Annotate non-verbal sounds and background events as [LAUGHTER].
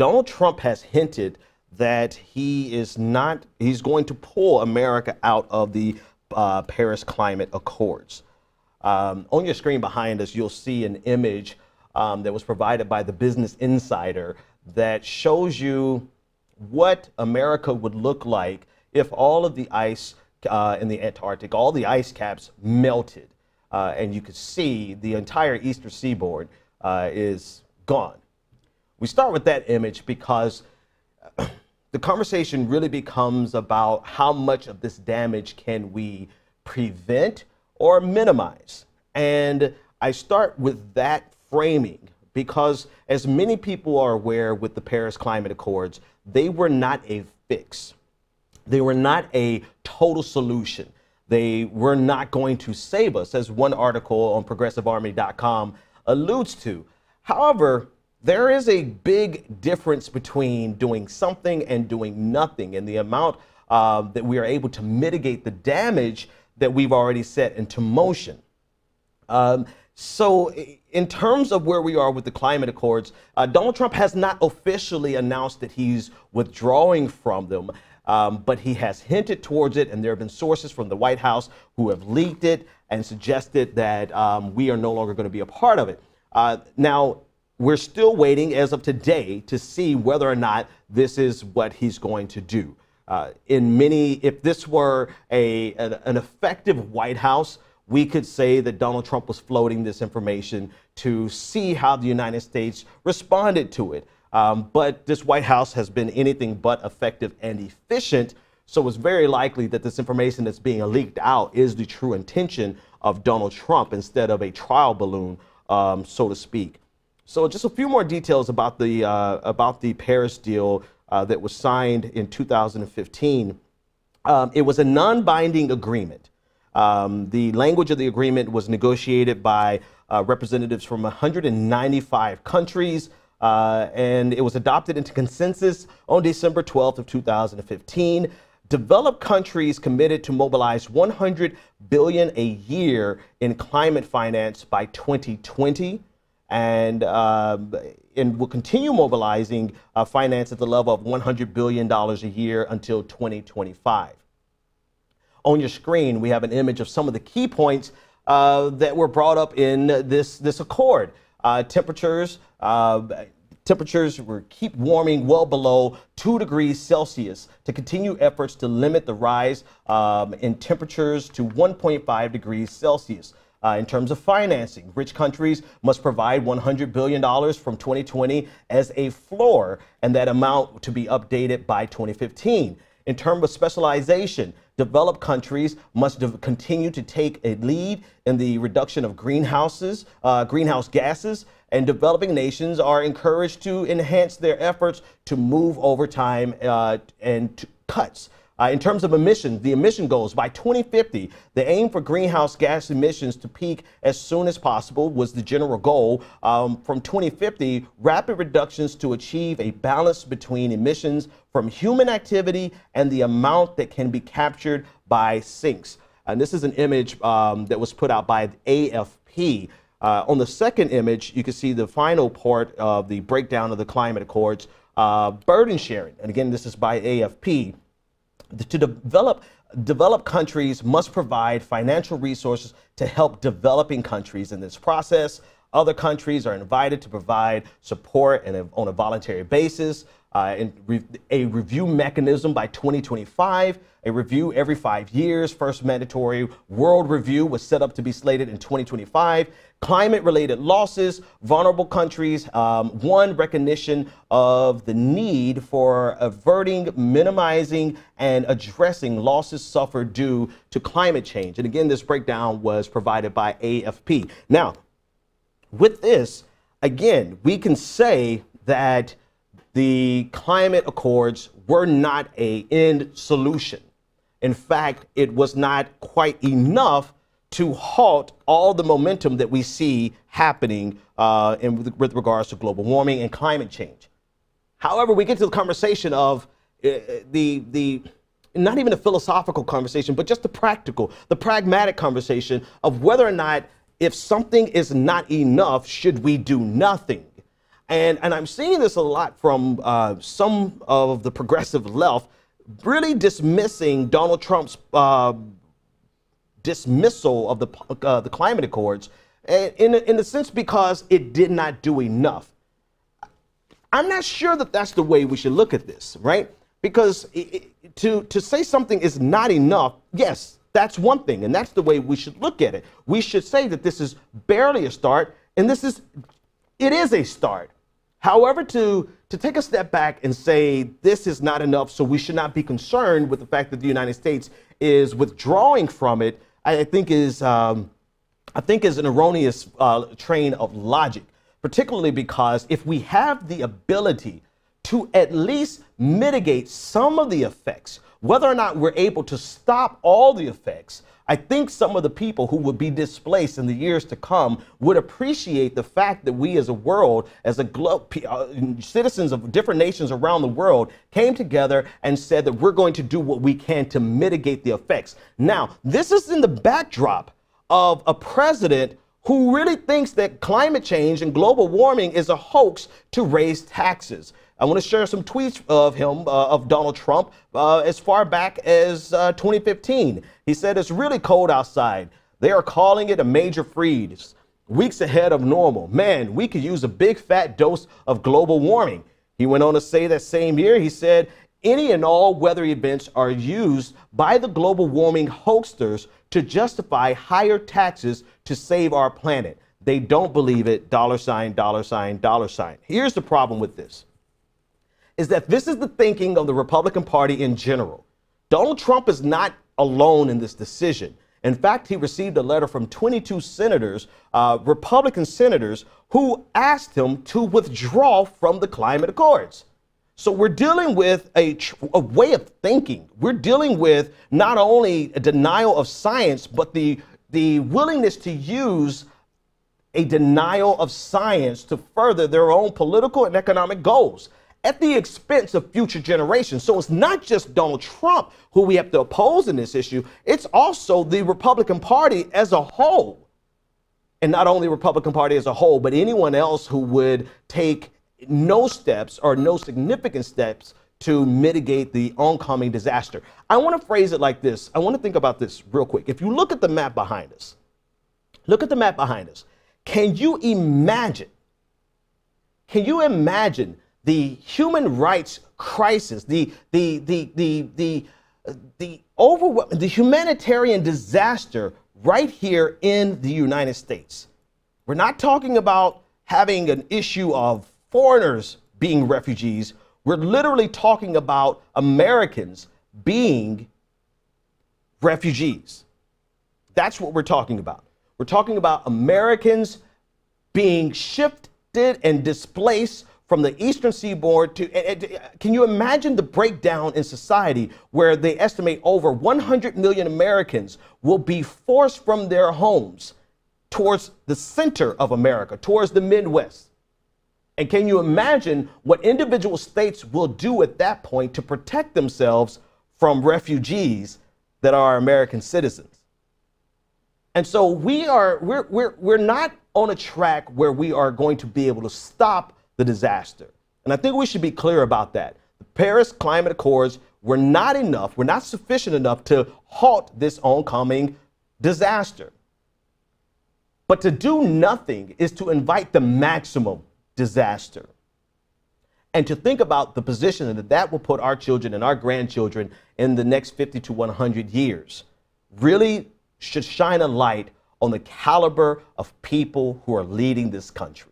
Donald Trump has hinted that he is not, he's going to pull America out of the uh, Paris Climate Accords. Um, on your screen behind us, you'll see an image um, that was provided by the Business Insider that shows you what America would look like if all of the ice uh, in the Antarctic, all the ice caps melted. Uh, and you could see the entire eastern seaboard uh, is gone. We start with that image because the conversation really becomes about how much of this damage can we prevent or minimize. And I start with that framing because, as many people are aware with the Paris Climate Accords, they were not a fix. They were not a total solution. They were not going to save us, as one article on progressivearmy.com alludes to. However, there is a big difference between doing something and doing nothing, and the amount uh, that we are able to mitigate the damage that we've already set into motion. Um, so, in terms of where we are with the climate accords, uh, Donald Trump has not officially announced that he's withdrawing from them, um, but he has hinted towards it, and there have been sources from the White House who have leaked it and suggested that um, we are no longer going to be a part of it. Uh, now, we're still waiting as of today to see whether or not this is what he's going to do. Uh, in many, if this were a, an, an effective White House, we could say that Donald Trump was floating this information to see how the United States responded to it. Um, but this White House has been anything but effective and efficient. So it's very likely that this information that's being leaked out is the true intention of Donald Trump instead of a trial balloon, um, so to speak. So just a few more details about the uh, about the Paris deal uh, that was signed in 2015. Um, it was a non-binding agreement. Um, the language of the agreement was negotiated by uh, representatives from 195 countries, uh, and it was adopted into consensus on December 12th of 2015. Developed countries committed to mobilize 100 billion a year in climate finance by 2020 and uh, and will continue mobilizing uh, finance at the level of 100 billion dollars a year until 2025. On your screen, we have an image of some of the key points uh, that were brought up in this this accord. Uh, temperatures. Uh, temperatures will keep warming well below 2 degrees Celsius to continue efforts to limit the rise um, in temperatures to 1.5 degrees Celsius. Uh, in terms of financing, rich countries must provide $100 billion from 2020 as a floor, and that amount to be updated by 2015. In terms of specialization, developed countries must continue to take a lead in the reduction of greenhouses, uh, greenhouse gases, and developing nations are encouraged to enhance their efforts to move over time uh, and cuts uh, in terms of emissions, the emission goals by 2050, the aim for greenhouse gas emissions to peak as soon as possible was the general goal. Um, from 2050, rapid reductions to achieve a balance between emissions from human activity and the amount that can be captured by sinks. And this is an image um, that was put out by AFP. Uh, on the second image, you can see the final part of the breakdown of the climate accords, uh, burden sharing. And again, this is by AFP to develop developed countries must provide financial resources to help developing countries in this process. Other countries are invited to provide support and on a voluntary basis. Uh, and re a review mechanism by 2025, a review every five years. First mandatory world review was set up to be slated in 2025 climate related losses, vulnerable countries, um, one recognition of the need for averting, minimizing, and addressing losses suffered due to climate change. And again, this breakdown was provided by AFP. Now, with this, again, we can say that the climate accords were not a end solution. In fact, it was not quite enough to halt all the momentum that we see happening uh, in, with, regards to global warming and climate change. However, we get to the conversation of uh, the the not even a philosophical conversation, but just the practical, the pragmatic conversation of whether or not if something is not enough, should we do nothing? And, and I'm seeing this a lot from uh, some of the progressive [LAUGHS] left really dismissing Donald Trump's uh, dismissal of the, uh, the climate accords in, in the sense because it did not do enough. I'm not sure that that's the way we should look at this, right? Because it, to, to say something is not enough, yes, that's one thing, and that's the way we should look at it. We should say that this is barely a start, and this is, it is a start. However, to, to take a step back and say this is not enough, so we should not be concerned with the fact that the United States is withdrawing from it, I think is, um, I think is an erroneous uh, train of logic, particularly because if we have the ability to at least mitigate some of the effects, whether or not we're able to stop all the effects, I think some of the people who would be displaced in the years to come would appreciate the fact that we as a world, as a globe, uh, citizens of different nations around the world came together and said that we're going to do what we can to mitigate the effects. Now, this is in the backdrop of a president who really thinks that climate change and global warming is a hoax to raise taxes. I want to share some tweets of him, uh, of Donald Trump, uh, as far back as uh, 2015. He said, It's really cold outside. They are calling it a major freeze, weeks ahead of normal. Man, we could use a big fat dose of global warming. He went on to say that same year, he said, Any and all weather events are used by the global warming hoaxers to justify higher taxes to save our planet. They don't believe it. Dollar sign, dollar sign, dollar sign. Here's the problem with this is that this is the thinking of the Republican Party in general. Donald Trump is not alone in this decision. In fact, he received a letter from 22 senators, uh, Republican senators, who asked him to withdraw from the climate accords. So we're dealing with a, a, way of thinking. We're dealing with not only a denial of science, but the, the willingness to use a denial of science to further their own political and economic goals at the expense of future generations. So it's not just Donald Trump who we have to oppose in this issue, it's also the Republican Party as a whole. And not only Republican Party as a whole, but anyone else who would take no steps or no significant steps to mitigate the oncoming disaster. I want to phrase it like this. I want to think about this real quick. If you look at the map behind us, look at the map behind us. Can you imagine? Can you imagine the human rights crisis, the the the the the uh, the over the humanitarian disaster right here in the United States. We're not talking about having an issue of foreigners being refugees. We're literally talking about Americans being refugees. That's what we're talking about. We're talking about Americans being shifted and displaced from the eastern seaboard to can you imagine the breakdown in society where they estimate over 100 million Americans will be forced from their homes towards the center of America, towards the Midwest? And can you imagine what individual states will do at that point to protect themselves from refugees that are American citizens? And so we are we're we're we're not on a track where we are going to be able to stop the disaster. And I think we should be clear about that. The Paris Climate Accords were not enough, were not sufficient enough to halt this oncoming disaster. But to do nothing is to invite the maximum disaster. And to think about the position that that will put our children and our grandchildren in the next 50 to 100 years really should shine a light on the caliber of people who are leading this country.